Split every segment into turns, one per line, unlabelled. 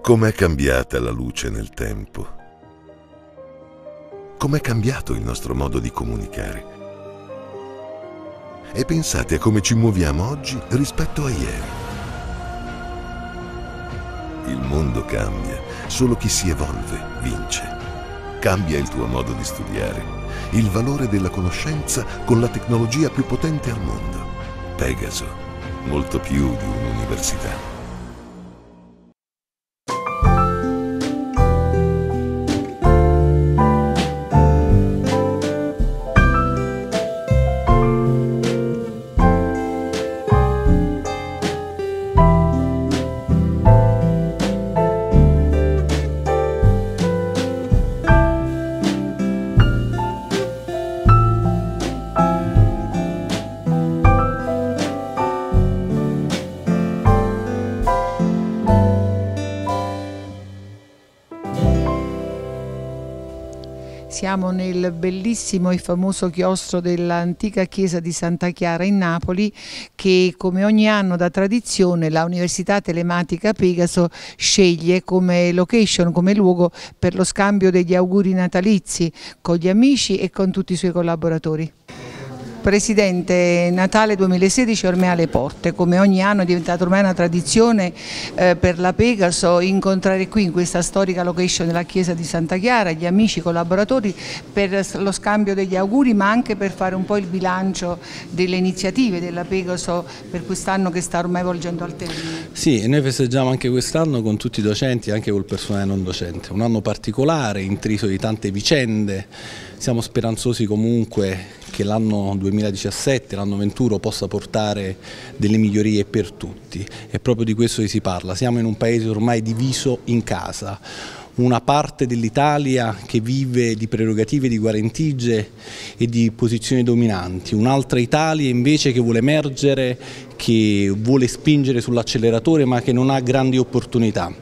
Com'è cambiata la luce nel tempo? Com'è cambiato il nostro modo di comunicare? E pensate a come ci muoviamo oggi rispetto a ieri. Il mondo cambia, solo chi si evolve vince. Cambia il tuo modo di studiare, il valore della conoscenza con la tecnologia più potente al mondo. Pegaso, molto più di un'università.
Siamo nel bellissimo e famoso chiostro dell'antica chiesa di Santa Chiara in Napoli che come ogni anno da tradizione la Università Telematica Pegaso sceglie come location, come luogo per lo scambio degli auguri natalizi con gli amici e con tutti i suoi collaboratori. Presidente, Natale 2016 ormai alle porte, come ogni anno è diventata ormai una tradizione eh, per la Pegaso incontrare qui in questa storica location della chiesa di Santa Chiara gli amici, i collaboratori per lo scambio degli auguri ma anche per fare un po' il bilancio delle iniziative della Pegaso per quest'anno che sta ormai volgendo al termine.
Sì, noi festeggiamo anche quest'anno con tutti i docenti e anche col personale non docente, un anno particolare, intriso di tante vicende, siamo speranzosi comunque che l'anno 2017, l'anno 21 possa portare delle migliorie per tutti. È proprio di questo che si parla. Siamo in un paese ormai diviso in casa una parte dell'Italia che vive di prerogative, di guarentigie e di posizioni dominanti, un'altra Italia invece che vuole emergere, che vuole spingere sull'acceleratore ma che non ha grandi opportunità.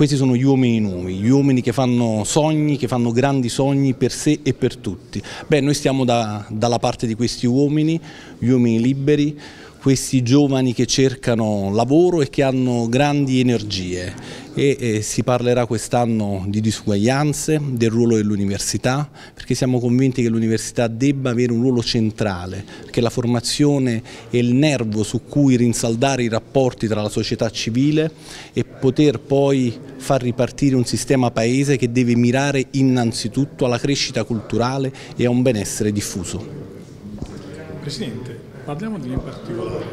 Questi sono gli uomini nuovi, gli uomini che fanno sogni, che fanno grandi sogni per sé e per tutti. Beh, noi stiamo da, dalla parte di questi uomini, gli uomini liberi, questi giovani che cercano lavoro e che hanno grandi energie e eh, si parlerà quest'anno di disuguaglianze, del ruolo dell'università, perché siamo convinti che l'università debba avere un ruolo centrale, perché la formazione è il nervo su cui rinsaldare i rapporti tra la società civile e poter poi far ripartire un sistema paese che deve mirare innanzitutto alla crescita culturale e a un benessere diffuso.
Presidente, parliamo di in particolare.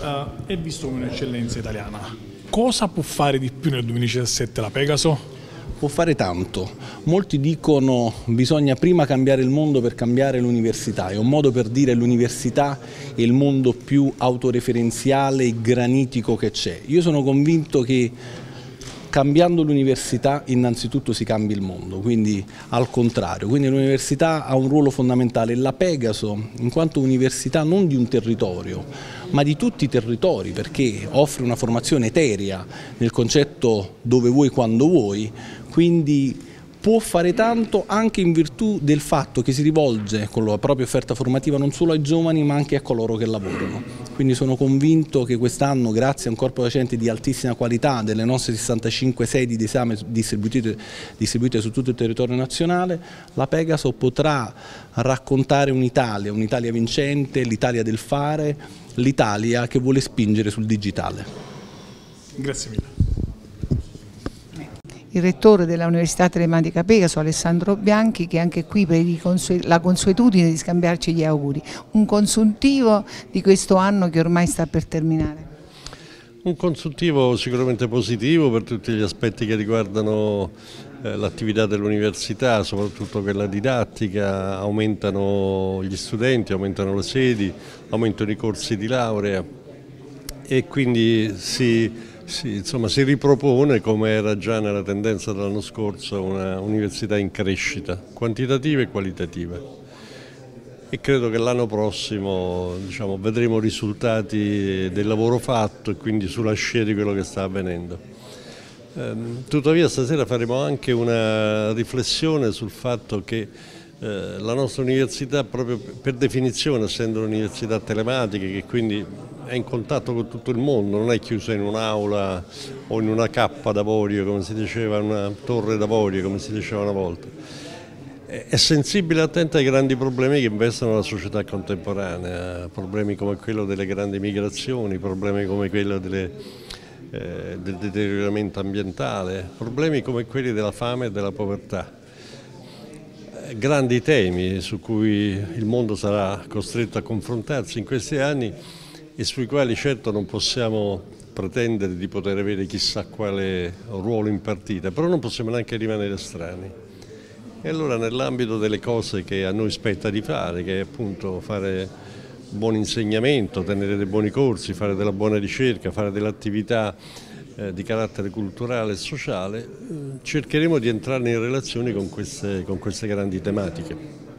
Uh, è visto come un'eccellenza italiana. Cosa può fare di più nel 2017 la Pegaso?
Può fare tanto. Molti dicono bisogna prima cambiare il mondo per cambiare l'università. È un modo per dire l'università è il mondo più autoreferenziale e granitico che c'è. Io sono convinto che cambiando l'università innanzitutto si cambia il mondo, quindi al contrario, quindi l'università ha un ruolo fondamentale, la Pegaso in quanto università non di un territorio ma di tutti i territori perché offre una formazione eterea nel concetto dove vuoi quando vuoi, quindi può fare tanto anche in virtù del fatto che si rivolge con la propria offerta formativa non solo ai giovani ma anche a coloro che lavorano. Quindi sono convinto che quest'anno grazie a un corpo docente di altissima qualità delle nostre 65 sedi di esame distribuite, distribuite su tutto il territorio nazionale, la Pegaso potrà raccontare un'Italia, un'Italia vincente, l'Italia del fare, l'Italia che vuole spingere sul digitale.
Grazie mille
il rettore dell'Università Telematica Pegaso, Alessandro Bianchi, che anche qui per la consuetudine di scambiarci gli auguri. Un consuntivo di questo anno che ormai sta per terminare.
Un consultivo sicuramente positivo per tutti gli aspetti che riguardano eh, l'attività dell'università, soprattutto quella didattica, aumentano gli studenti, aumentano le sedi, aumentano i corsi di laurea e quindi si sì, insomma, si ripropone, come era già nella tendenza dell'anno scorso, una università in crescita, quantitativa e qualitativa. E credo che l'anno prossimo diciamo, vedremo risultati del lavoro fatto e quindi sulla scia di quello che sta avvenendo. Ehm, tuttavia stasera faremo anche una riflessione sul fatto che Eh, la nostra università proprio per definizione essendo un'università telematica che quindi è in contatto con tutto il mondo, non è chiusa in un'aula o in una cappa d'avorio come si diceva, una torre d'avorio come si diceva una volta. È sensibile e attenta ai grandi problemi che investono la società contemporanea, problemi come quello delle grandi migrazioni, problemi come quello delle, eh, del deterioramento ambientale, problemi come quelli della fame e della povertà grandi temi su cui il mondo sarà costretto a confrontarsi in questi anni e sui quali certo non possiamo pretendere di poter avere chissà quale ruolo in partita, però non possiamo neanche rimanere strani. E allora nell'ambito delle cose che a noi spetta di fare, che è appunto fare buon insegnamento, tenere dei buoni corsi, fare della buona ricerca, fare dell'attività eh, di carattere culturale e sociale, eh, cercheremo di entrare in relazione con queste, con queste grandi tematiche.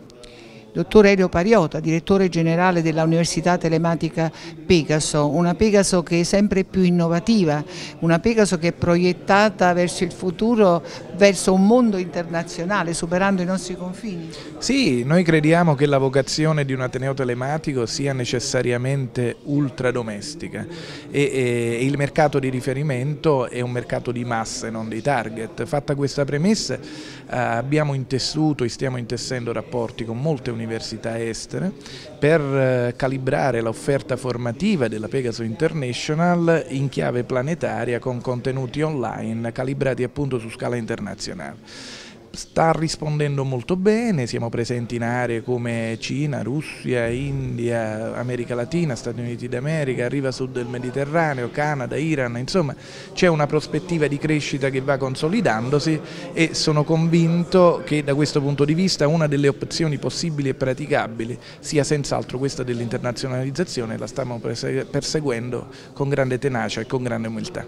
Dottor Elio Pariota, direttore generale della Università Telematica Pegaso, una Pegaso che è sempre più innovativa, una Pegaso che è proiettata verso il futuro, verso un mondo internazionale, superando i nostri confini.
Sì, noi crediamo che la vocazione di un Ateneo telematico sia necessariamente ultradomestica e, e il mercato di riferimento è un mercato di masse, non di target. Fatta questa premessa eh, abbiamo intessuto e stiamo intessendo rapporti con molte università università estere per eh, calibrare l'offerta formativa della Pegaso International in chiave planetaria con contenuti online calibrati appunto su scala internazionale sta rispondendo molto bene, siamo presenti in aree come Cina, Russia, India, America Latina, Stati Uniti d'America, riva sud del Mediterraneo, Canada, Iran, insomma c'è una prospettiva di crescita che va consolidandosi e sono convinto che da questo punto di vista una delle opzioni possibili e praticabili sia senz'altro questa dell'internazionalizzazione, la stiamo perseguendo con grande tenacia e con grande umiltà.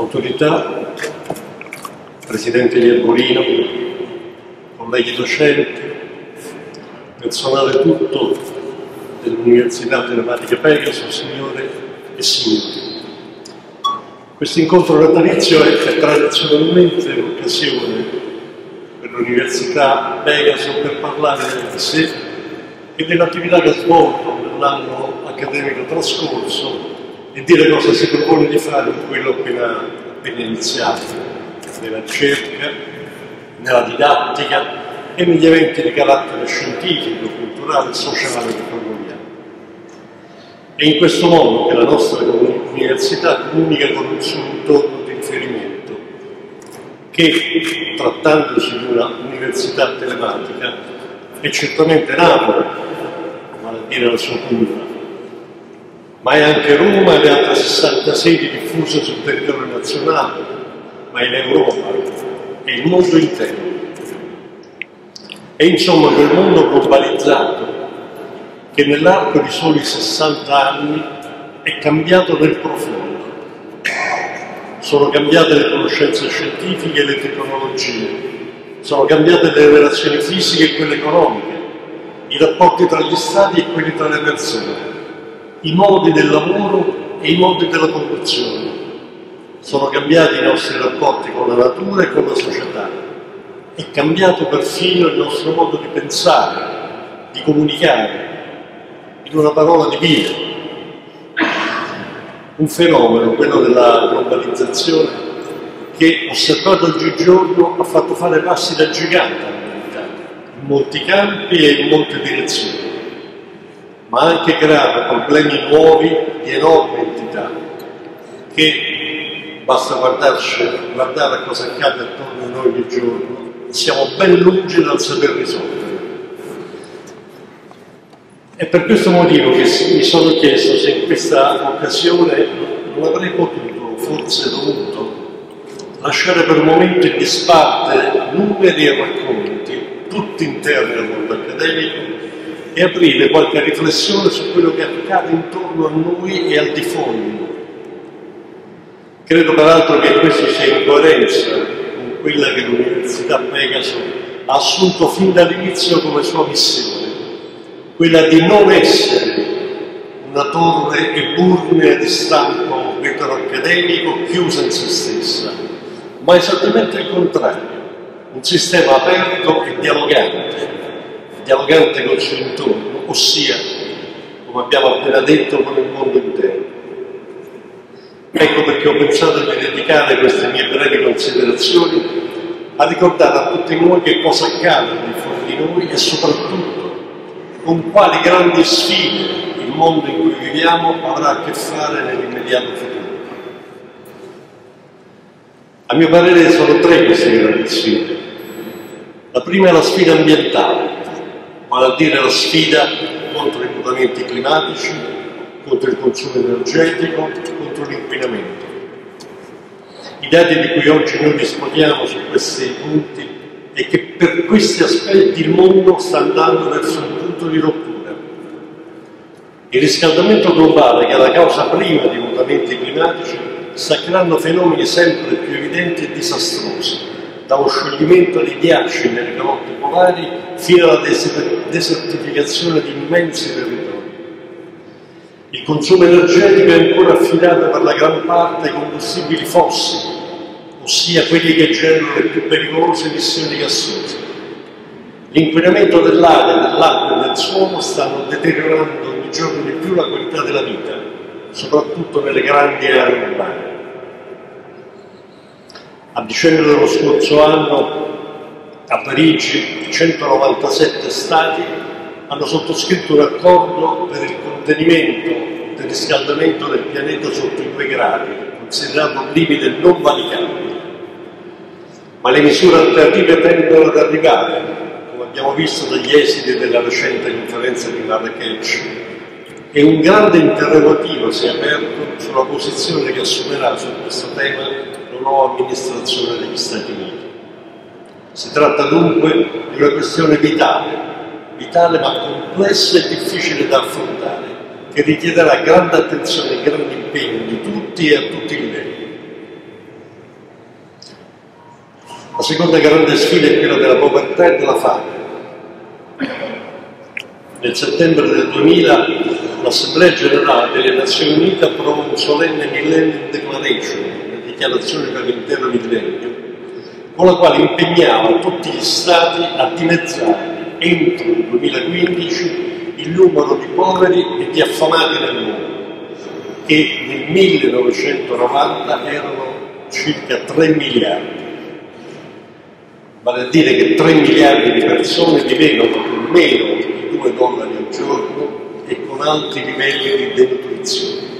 Autorità, Presidente Iervolino, colleghi docenti, personale tutto dell'Università Telematica Pegaso, signore e signori. Questo incontro natalizio è tradizionalmente un'occasione per l'Università Pegaso per parlare di sé e dell'attività che ha svolto nell'anno accademico trascorso e dire cosa si propone di fare in quello appena, appena iniziato, nella ricerca, nella didattica e negli eventi di carattere scientifico, culturale sociale che proponiamo. È in questo modo che la nostra università comunica con il suo intorno di riferimento, che trattandosi di una università telematica è certamente Napoli, vale a dire la sua comunità, ma è anche Roma e le altre 60 sedi diffuse sul territorio nazionale, ma in Europa e il mondo intero. E insomma quel mondo globalizzato che nell'arco di soli 60 anni è cambiato nel profondo. Sono cambiate le conoscenze scientifiche e le tecnologie, sono cambiate le relazioni fisiche e quelle economiche, i rapporti tra gli stati e quelli tra le persone i modi del lavoro e i modi della produzione. Sono cambiati i nostri rapporti con la natura e con la società. È cambiato perfino il nostro modo di pensare, di comunicare, in una parola di vivere. Un fenomeno, quello della globalizzazione, che osservato oggigiorno ha fatto fare passi da gigante all'umanità, in molti campi e in molte direzioni ma anche creare problemi nuovi di enorme entità, che basta guardarci, guardare a cosa accade attorno a noi ogni giorno, siamo ben lungi dal saper risolvere. È per questo motivo che mi sono chiesto se in questa occasione non avrei potuto, forse dovuto, lasciare per un momento in disparte numeri e racconti, tutti interni al mondo accademico, e aprire qualche riflessione su quello che accade intorno a noi e al di fondo. Credo peraltro che questo sia in coerenza con quella che l'Università Pegaso ha assunto fin dall'inizio come sua missione, quella di non essere una torre eburnea di stampo vetero accademico chiusa in se stessa, ma esattamente il contrario, un sistema aperto e dialogante, dialogante col suo intorno, ossia, come abbiamo appena detto, con il mondo intero. Ecco perché ho pensato di dedicare queste mie brevi considerazioni a ricordare a tutti noi che cosa accade di fuori di noi e soprattutto con quali grandi sfide il mondo in cui viviamo avrà a che fare nell'immediato futuro. A mio parere sono tre queste grandi sfide. La prima è la sfida ambientale, vale a dire la sfida contro i mutamenti climatici, contro il consumo energetico, contro l'inquinamento. I dati di cui oggi noi disponiamo su questi punti è che per questi aspetti il mondo sta andando verso un punto di rottura. Il riscaldamento globale, che è la causa prima di mutamenti climatici, sta creando fenomeni sempre più evidenti e disastrosi, dallo scioglimento di ghiacci nelle calotte polari fino alla desertificazione di immensi territori. Il consumo energetico è ancora affidato per la gran parte ai combustibili fossili, ossia quelli che generano le più pericolose emissioni gassose. L'inquinamento dell'aria, dell'acqua e del suolo stanno deteriorando ogni giorno di più la qualità della vita, soprattutto nelle grandi aree urbane. A dicembre dello scorso anno a Parigi 197 Stati hanno sottoscritto un accordo per il contenimento del riscaldamento del pianeta sotto i 2 gradi, considerato un limite non valicabile. Ma le misure alternative tendono ad arrivare, come abbiamo visto dagli esiti della recente conferenza di Marrakech, e un grande interrogativo si è aperto sulla posizione che assumerà su questo tema nuova amministrazione degli Stati Uniti. Si tratta dunque di una questione vitale, vitale ma complessa e difficile da affrontare, che richiederà grande attenzione e grande impegno di tutti e a tutti i livelli. La seconda grande sfida è quella della povertà e della fame. Nel settembre del 2000 l'Assemblea generale delle Nazioni Unite approvò un solenne Millennium Declaration, dichiarazione per l'intero millennio, con la quale impegnava tutti gli Stati a dimezzare entro il 2015 il numero di poveri e di affamati nel mondo, che nel 1990 erano circa 3 miliardi. Vale a dire che 3 miliardi di persone vivevano con meno di 2 dollari al giorno e con alti livelli di denutrizione.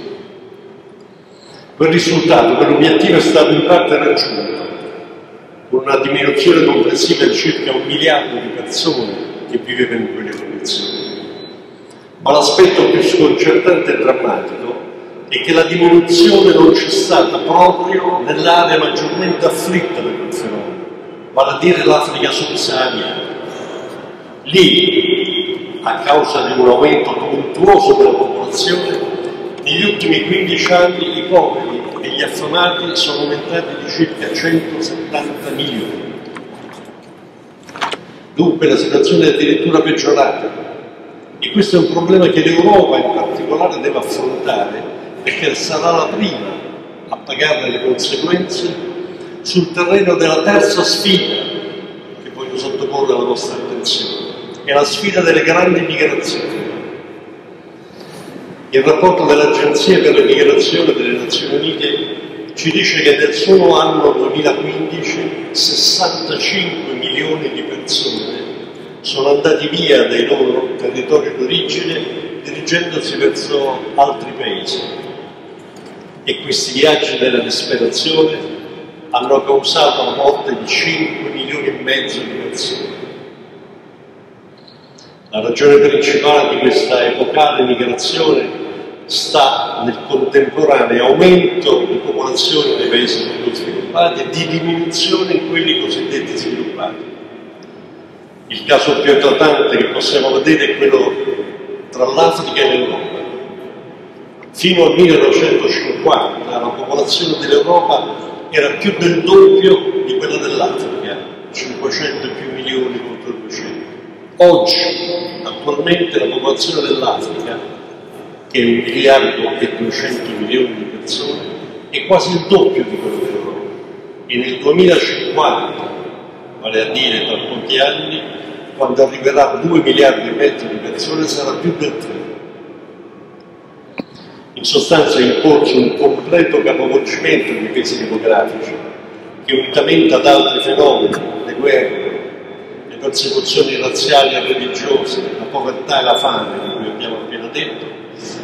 Quel risultato, quell'obiettivo è stato in parte raggiunto, con una diminuzione complessiva di circa un miliardo di persone che vivevano in quelle condizioni. Ma l'aspetto più sconcertante e drammatico è che la diminuzione non c'è stata proprio nell'area maggiormente afflitta da quel fenomeno, vale a dire l'Africa subsahariana. Lì, a causa di un aumento tumultuoso della popolazione, negli ultimi 15 anni i poveri e gli affamati sono aumentati di circa 170 milioni. Dunque la situazione è addirittura peggiorata e questo è un problema che l'Europa in particolare deve affrontare perché sarà la prima a pagarne le conseguenze sul terreno della terza sfida che voglio sottoporre alla vostra attenzione, è la sfida delle grandi migrazioni. Il rapporto dell'Agenzia per le migrazioni delle Nazioni Unite ci dice che nel solo anno 2015 65 milioni di persone sono andati via dai loro territori d'origine dirigendosi verso altri paesi. E questi viaggi della disperazione hanno causato la morte di 5 milioni e mezzo di persone. La ragione principale di questa epocale migrazione sta nel contemporaneo aumento di popolazione nei paesi poco sviluppati e di diminuzione in quelli cosiddetti sviluppati. Il caso più eclatante che possiamo vedere è quello tra l'Africa e l'Europa. Fino al 1950 la popolazione dell'Europa era più del doppio di quella dell'Africa, 500 più milioni contro 200. Oggi, attualmente, la popolazione dell'Africa che è un miliardo e 200 milioni di persone, è quasi il doppio di quello dell'Europa. e nel 2050, vale a dire tra pochi anni, quando arriverà a 2 miliardi e mezzo di persone sarà più del 3. In sostanza è in corso un completo capovolgimento dei pesi demografici che unitamente ad altri fenomeni, le guerre, le persecuzioni razziali e religiose, la povertà e la fame di cui abbiamo appena detto,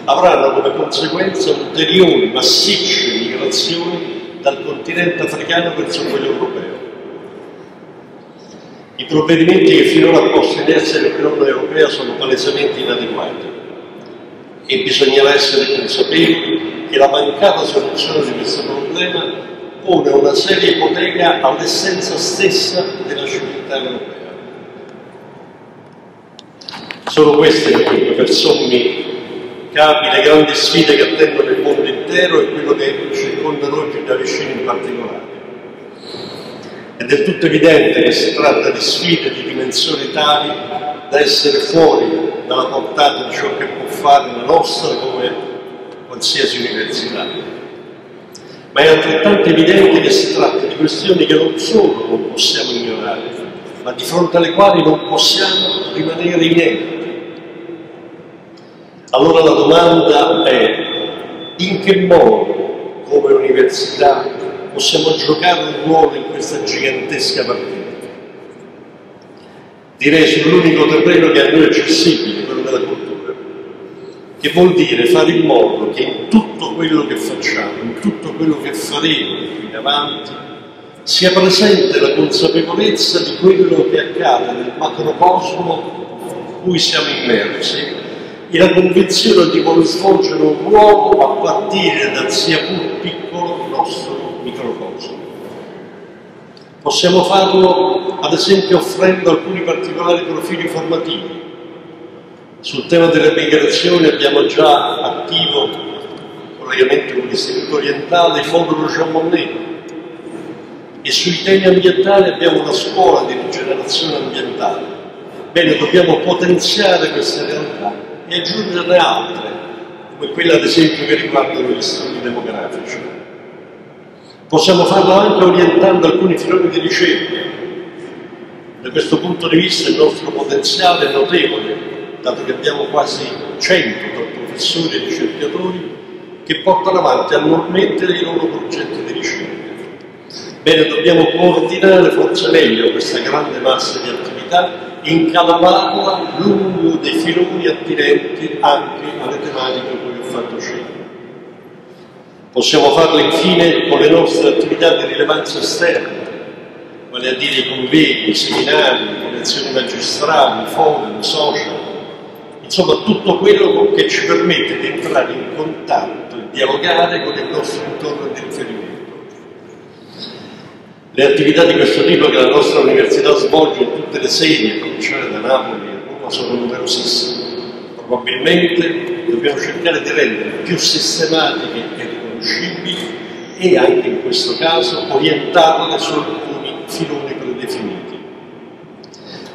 avranno come conseguenza ulteriori massicce migrazioni dal continente africano verso quello europeo. I provvedimenti che finora ha posto in essere l'Unione Europea sono palesemente inadeguati e bisognerà essere consapevoli che la mancata soluzione di questo problema pone una seria ipoteca all'essenza stessa della civiltà europea. Sono queste dunque per sommi capi le grandi sfide che attendono il mondo intero e quello che circonda noi più da vicino in particolare. È del tutto evidente che si tratta di sfide di dimensioni tali da essere fuori dalla portata di ciò che può fare la nostra come qualsiasi università. Ma è altrettanto evidente che si tratta di questioni che non solo non possiamo ignorare, ma di fronte alle quali non possiamo rimanere inerti. Allora la domanda è in che modo come università possiamo giocare un ruolo in questa gigantesca partita? Direi sull'unico terreno che a noi è accessibile, quello della cultura, che vuol dire fare in modo che in tutto quello che facciamo, in tutto quello che faremo qui davanti, sia presente la consapevolezza di quello che accade nel macrocosmo in cui siamo immersi e la convinzione di voler svolgere un ruolo a partire dal sia pur piccolo nostro microcosmo. Possiamo farlo ad esempio offrendo alcuni particolari profili formativi. Sul tema delle migrazioni abbiamo già attivo collegamento con l'Istituto Orientale il Fondo Jean Monnet e sui temi ambientali abbiamo una scuola di rigenerazione ambientale. Bene, dobbiamo potenziare queste realtà e aggiungerne altre, come quella ad esempio che riguardano gli studi demografici. Possiamo farlo anche orientando alcuni filoni di ricerca. Da questo punto di vista il nostro potenziale è notevole, dato che abbiamo quasi 100 tra professori e ricercatori che portano avanti annualmente i loro progetti di ricerca. Bene, dobbiamo coordinare forse meglio questa grande massa di attività e incanalarla lungo dei filoni attinenti anche alle tematiche a cui ho fatto cenno. Possiamo farlo infine con le nostre attività di rilevanza esterna, vale a dire i convegni, i seminari, le lezioni magistrali, forum, social, insomma tutto quello che ci permette di entrare in contatto e dialogare con il nostro intorno di riferimento. Le attività di questo tipo che la nostra università svolge in tutte le sedi, a cominciare da Napoli e Roma, sono numerosissime. Probabilmente dobbiamo cercare di rendere più sistematiche e riconoscibili e anche in questo caso orientarle su alcuni filoni predefiniti.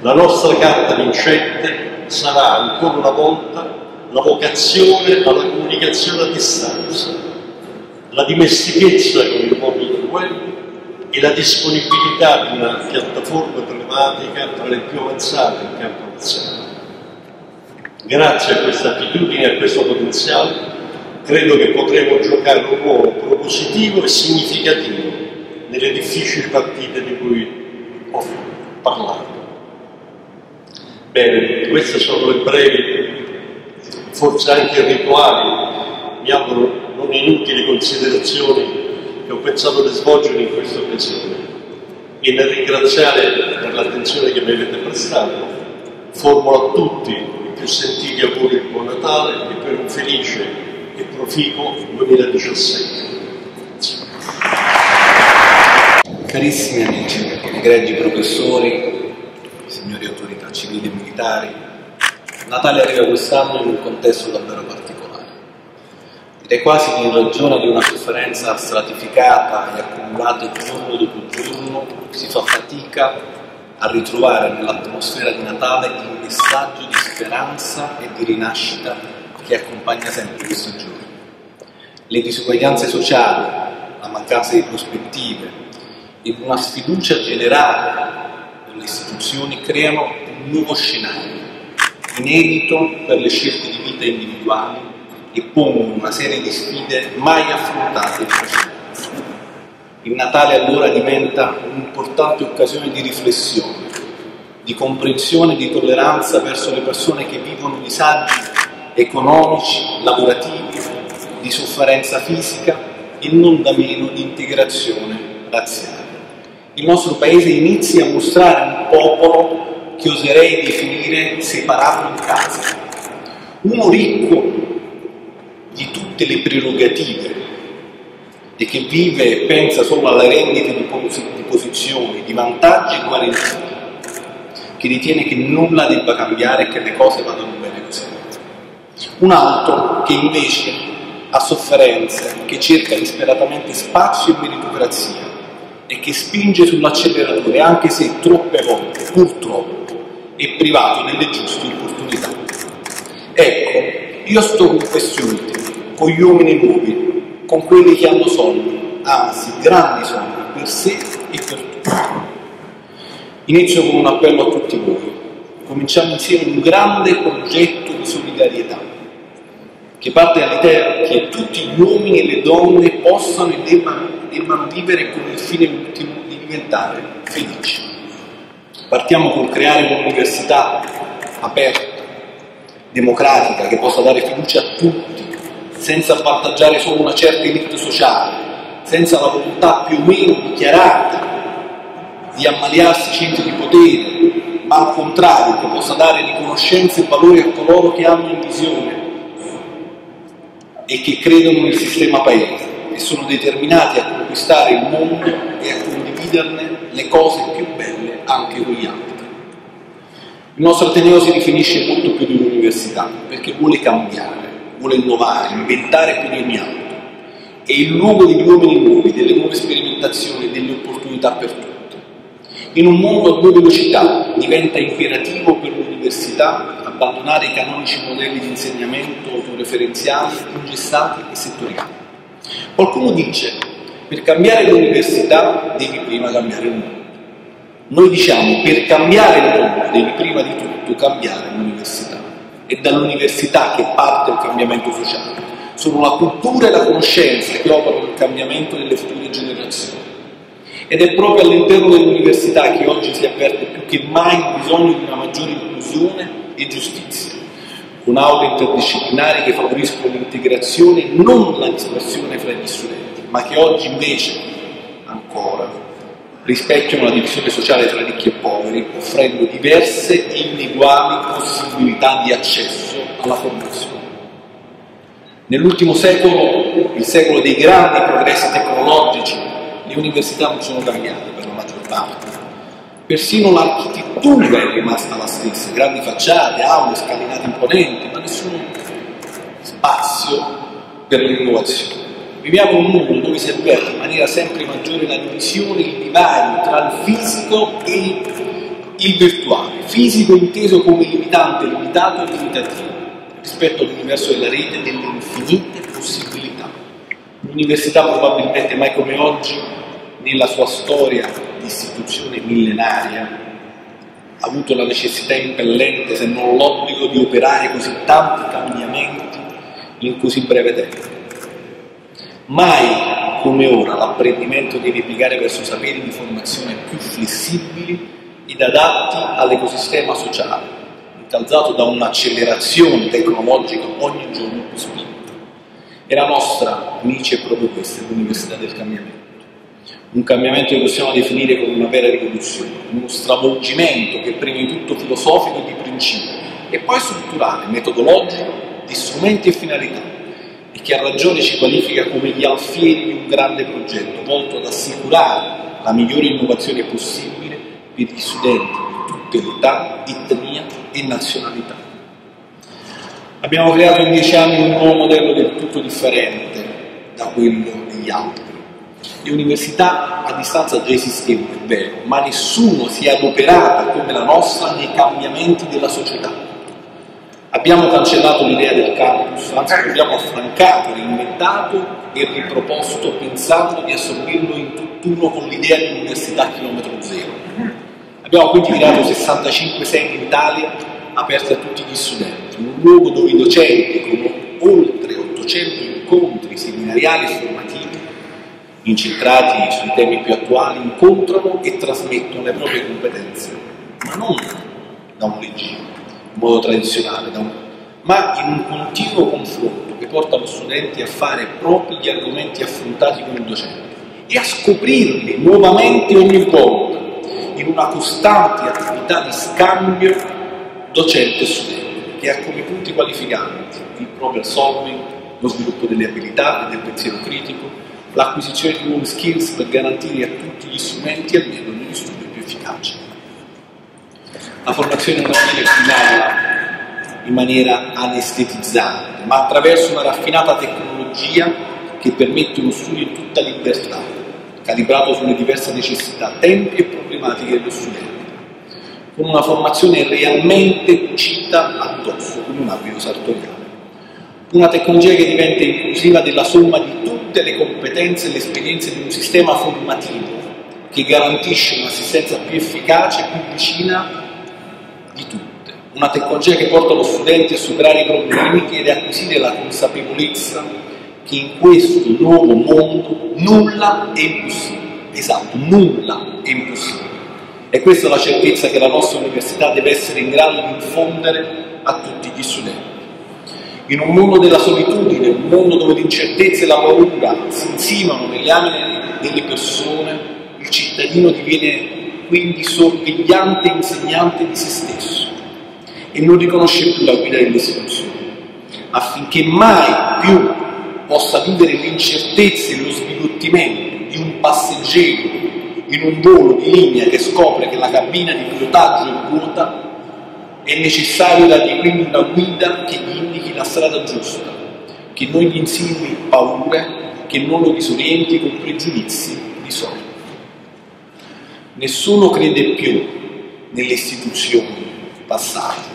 La nostra carta vincente sarà ancora una volta la vocazione alla comunicazione a distanza, la dimestichezza con il mondo web e la disponibilità di una piattaforma telematica tra le più avanzate in campo nazionale. Grazie a questa attitudine e a questo potenziale credo che potremo giocare un ruolo propositivo e significativo nelle difficili partite di cui ho parlato. Bene, queste sono le brevi, forse anche rituali, mi auguro non inutili considerazioni che ho pensato di svolgere in questa occasione. E nel ringraziare per l'attenzione che mi avete prestato, formulo a tutti i più sentiti auguri di buon Natale e per un felice e proficuo 2017.
Carissimi amici, egregi professori, signori autorità civili e militari, Natale arriva quest'anno in un contesto davvero particolare. Direi quasi che in ragione di una sofferenza stratificata e accumulata giorno dopo giorno si fa fatica a ritrovare nell'atmosfera di Natale il messaggio di speranza e di rinascita che accompagna sempre questi giorni. Le disuguaglianze sociali, la mancanza di prospettive, e una sfiducia generale nelle istituzioni creano un nuovo scenario, inedito per le scelte di vita individuali e pongono una serie di sfide mai affrontate. Il Natale allora diventa un'importante occasione di riflessione, di comprensione e di tolleranza verso le persone che vivono disagi economici, lavorativi, di sofferenza fisica e non da meno di integrazione razziale. Il nostro Paese inizia a mostrare un popolo che oserei definire separato in casa, uno ricco di tutte le prerogative e che vive e pensa solo alle rendite di, di posizioni, di vantaggi e guarigioni, che ritiene che nulla debba cambiare e che le cose vadano bene così. Un altro che invece ha sofferenze, che cerca disperatamente spazio e meritocrazia e che spinge sull'acceleratore anche se troppe volte, purtroppo, è privato delle giuste opportunità. Ecco, io sto con questi ultimi, con gli uomini nuovi, con quelli che hanno soldi, anzi grandi soldi, per sé e per tutti. Inizio con un appello a tutti voi. Cominciamo insieme un grande progetto di solidarietà che parte dall'idea che tutti gli uomini e le donne possano e debbano, debbano vivere con il fine ultimo di diventare felici. Partiamo col creare un'università aperta, democratica, che possa dare fiducia a tutti, senza avvantaggiare solo una certa elite sociale, senza la volontà più o meno dichiarata di ammaliarsi i centri di potere, ma al contrario che possa dare riconoscenza e valore a coloro che hanno in visione e che credono nel sistema paese e sono determinati a conquistare il mondo e a condividerne le cose più belle anche con gli altri. Il nostro Ateneo si definisce molto più di un'università perché vuole cambiare vuole innovare, inventare più di ogni altro. È il luogo degli uomini nuovi, delle nuove sperimentazioni, delle opportunità per tutti. In un mondo a due velocità diventa imperativo per l'università abbandonare i canonici modelli di insegnamento autoreferenziali, ingessati e settoriali. Qualcuno dice, per cambiare l'università devi prima cambiare il mondo. Noi diciamo, per cambiare il mondo devi prima di tutto cambiare l'università è dall'università che parte il cambiamento sociale. Sono la cultura e la conoscenza che operano il cambiamento delle future generazioni. Ed è proprio all'interno dell'università che oggi si avverte più che mai il bisogno di una maggiore inclusione e giustizia, con aule interdisciplinari che favoriscono l'integrazione non la dispersione fra gli studenti, ma che oggi invece ancora rispecchiano la divisione sociale tra ricchi e poveri, offrendo diverse e ineguali possibilità di accesso alla formazione. Nell'ultimo secolo, il secolo dei grandi progressi tecnologici, le università non sono cambiate per la maggior parte. Persino l'architettura è rimasta la stessa, grandi facciate, aule, scalinate imponenti, ma nessun spazio per l'innovazione. Viviamo in un mondo dove si avverte in maniera sempre maggiore la divisione, il divario tra il fisico e il virtuale. Fisico inteso come limitante, limitato e limitativo rispetto all'universo della rete delle infinite possibilità. L'università probabilmente mai come oggi, nella sua storia di istituzione millenaria, ha avuto la necessità impellente, se non l'obbligo, di operare così tanti cambiamenti in così breve tempo. Mai come ora l'apprendimento deve piegare verso saperi di formazione più flessibili ed adatti all'ecosistema sociale, incalzato da un'accelerazione tecnologica ogni giorno più spinta. E la nostra, amici, è proprio questa, l'Università del Cambiamento. Un cambiamento che possiamo definire come una vera rivoluzione, uno stravolgimento che è prima di tutto filosofico e di principi, e poi strutturale, metodologico, di strumenti e finalità e che a ragione ci qualifica come gli alfieri di un grande progetto volto ad assicurare la migliore innovazione possibile per gli studenti di tutte le età, etnia e nazionalità. Abbiamo creato in dieci anni un nuovo modello del tutto differente da quello degli altri. Le università a distanza già esistevano, è vero, ma nessuno si è adoperato come la nostra nei cambiamenti della società Abbiamo cancellato l'idea del campus, anzi l'abbiamo affrancato, reinventato e riproposto pensando di assorbirlo in 2021 con l'idea di un'università a chilometro zero. Abbiamo quindi creato 65 sedi in Italia aperte a tutti gli studenti, un luogo dove i docenti con oltre 800 incontri seminariali e formativi incentrati sui temi più attuali incontrano e trasmettono le proprie competenze, ma non da un leggino, in modo tradizionale, ma in un continuo confronto che porta lo studente a fare propri gli argomenti affrontati con il docente e a scoprirli nuovamente ogni volta in una costante attività di scambio docente-studente che ha come punti qualificanti il problem solving, lo sviluppo delle abilità e del pensiero critico, l'acquisizione di nuovi skills per garantire a tutti gli strumenti almeno degli studi più efficaci. La formazione non viene finita in maniera anestetizzante, ma attraverso una raffinata tecnologia che permette uno studio in tutta libertà, calibrato sulle diverse necessità, tempi e problematiche dello studente, con una formazione realmente cucita addosso, come un abito sartoriale. Una tecnologia che diventa inclusiva della somma di tutte le competenze e le esperienze di un sistema formativo che garantisce un'assistenza più efficace più vicina di tutte. Una tecnologia che porta lo studente a superare i problemi ed acquisire la consapevolezza che in questo nuovo mondo nulla è impossibile. Esatto, nulla è impossibile. E questa è la certezza che la nostra università deve essere in grado di infondere a tutti gli studenti. In un mondo della solitudine, un mondo dove l'incertezza e la paura si insinuano nelle anime delle persone, il cittadino diviene quindi sorvegliante e insegnante di se stesso e non riconosce più la guida delle affinché mai più possa vivere l'incertezza e lo sbigottimento di un passeggero in un volo di linea che scopre che la cabina di pilotaggio è vuota, è necessario dargli quindi una guida che gli indichi la strada giusta, che non gli insinui paure, che non lo disorienti con pregiudizi di sorte. Nessuno crede più nelle istituzioni passate,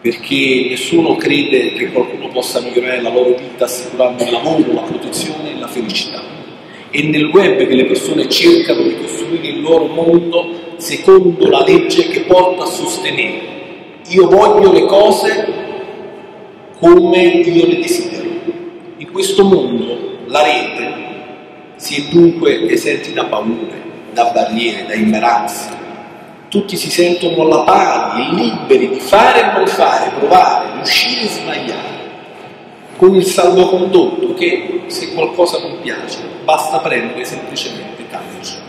perché nessuno crede che qualcuno possa migliorare la loro vita assicurando il lavoro, la protezione e la felicità. È nel web che le persone cercano di costruire il loro mondo secondo la legge che porta a sostenere io voglio le cose come io le desidero. In questo mondo la rete si è dunque esenti da paure, da barriere, da imbarazzi. Tutti si sentono alla pari e liberi di fare e non fare, provare, riuscire e sbagliare, con il salvocondotto che se qualcosa non piace basta prendere semplicemente calcio.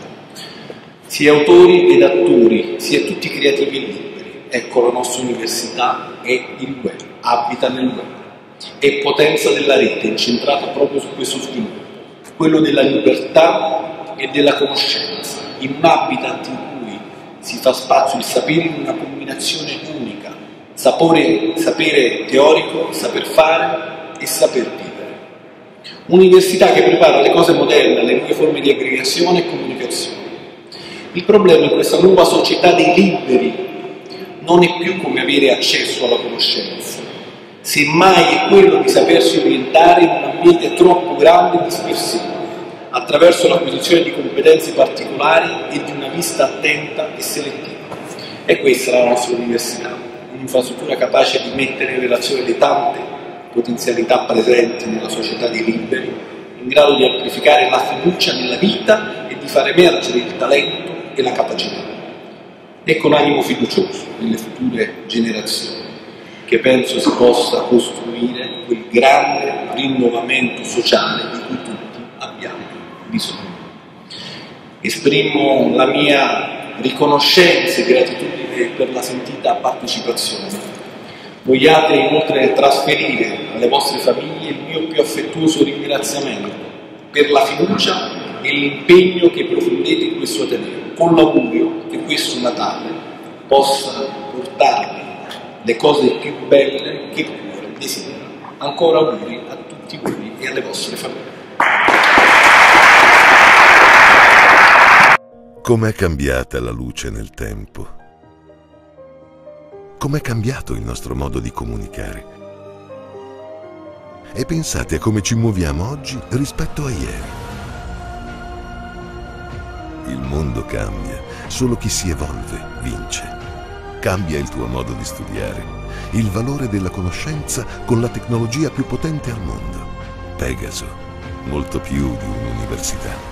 Sia autori ed attori, sia tutti creativi e liberi. Ecco la nostra università è il web, abita nel web. È potenza della rete, incentrata proprio su questo sviluppo, quello della libertà e della conoscenza, in habitat in cui si fa spazio il sapere in una combinazione unica, sapore, sapere teorico, saper fare e saper vivere. Un'università che prepara le cose moderne alle nuove forme di aggregazione e comunicazione. Il problema in questa nuova società dei liberi non è più come avere accesso alla conoscenza, semmai è quello di sapersi orientare in un ambiente troppo grande e dispersivo, attraverso l'acquisizione di competenze particolari e di una vista attenta e selettiva. E questa è la nostra università, un'infrastruttura capace di mettere in relazione le tante potenzialità presenti nella società dei liberi, in grado di amplificare la fiducia nella vita e di far emergere il talento e la capacità. E con animo fiducioso nelle future generazioni, che penso si possa costruire quel grande rinnovamento sociale di cui tutti abbiamo bisogno. Esprimo la mia riconoscenza e gratitudine per la sentita partecipazione. Vogliate inoltre trasferire alle vostre famiglie il mio più affettuoso ringraziamento per la fiducia e l'impegno che profondete in questo Ateneo, con l'augurio che questo Natale possa portarvi le cose più belle che il cuore desidera. Ancora auguri a tutti voi e alle vostre famiglie.
Com'è cambiata la luce nel tempo? Com'è cambiato il nostro modo di comunicare? E pensate a come ci muoviamo oggi rispetto a ieri. Il mondo cambia, solo chi si evolve vince. Cambia il tuo modo di studiare, il valore della conoscenza con la tecnologia più potente al mondo. Pegaso, molto più di un'università.